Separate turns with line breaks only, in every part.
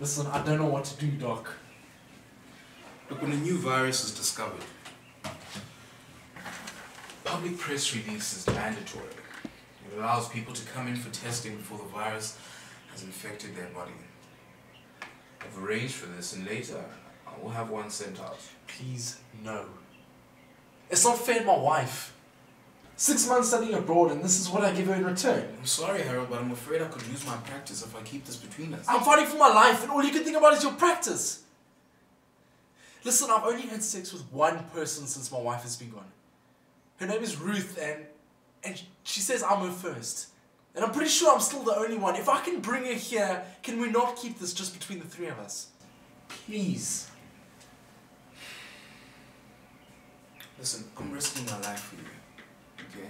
Listen, I don't know what to do, Doc.
Look, when a new virus is discovered, public press release is mandatory. It allows people to come in for testing before the virus has infected their body. I've arranged for this, and later I will have one sent out.
Please, no. It's not fair to my wife. Six months studying abroad, and this is what I give her in return.
I'm sorry, Harold, but I'm afraid I could lose my practice if I keep this between us.
I'm fighting for my life, and all you can think about is your practice. Listen, I've only had sex with one person since my wife has been gone. Her name is Ruth, and and she says I'm her first. And I'm pretty sure I'm still the only one. If I can bring her here, can we not keep this just between the three of us? Please.
Listen, I'm risking my life for you. Okay?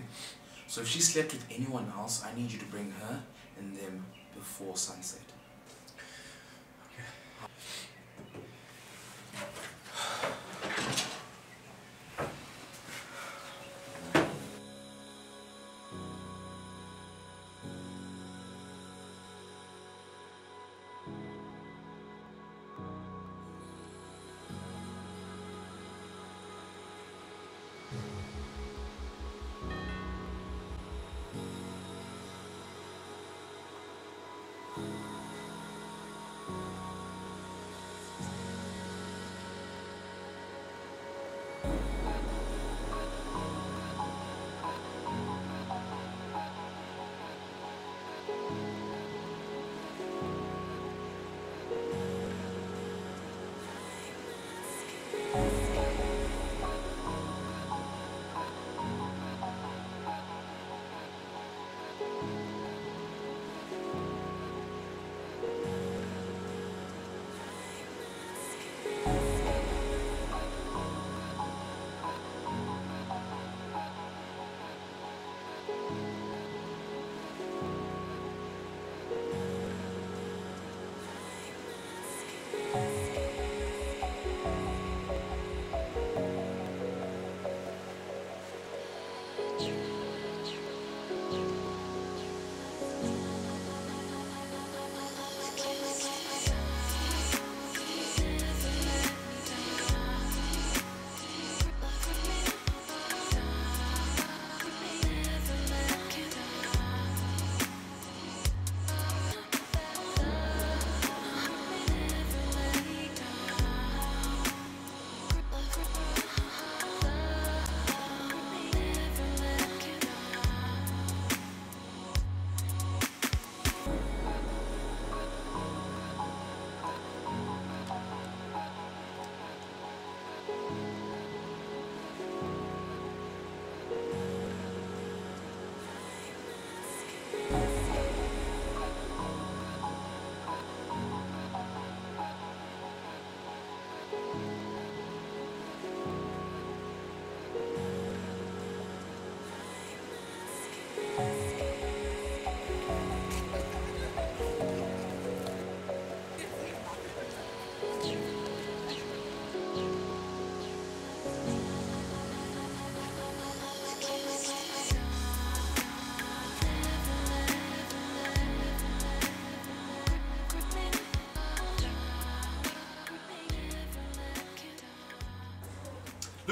So if she slept with anyone else, I need you to bring her and them before sunset.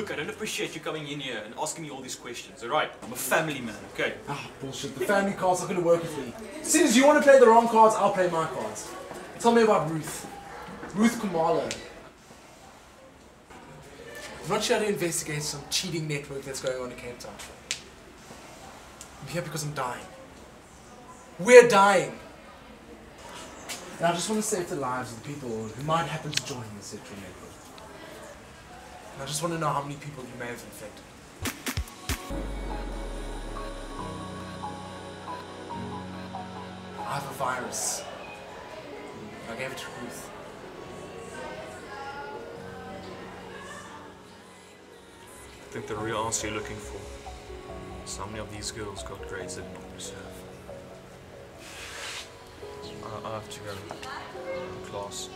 Look, I don't appreciate you coming in here and asking me all these questions, alright? I'm a family man, okay?
Ah, bullshit. The family cards are going to work with me. As soon as you want to play the wrong cards, I'll play my cards. Tell me about Ruth. Ruth Kamala. I'm not sure how to investigate some cheating network that's going on in Cape Town. I'm here because I'm dying. We're dying. And I just want to save the lives of the people who might happen to join the sexual network. I just want to know how many people you may have infected. I have a virus. I gave it to Ruth.
I think the real answer you're looking for is how many of these girls got grades they did not deserve. I, I have to go. to Class.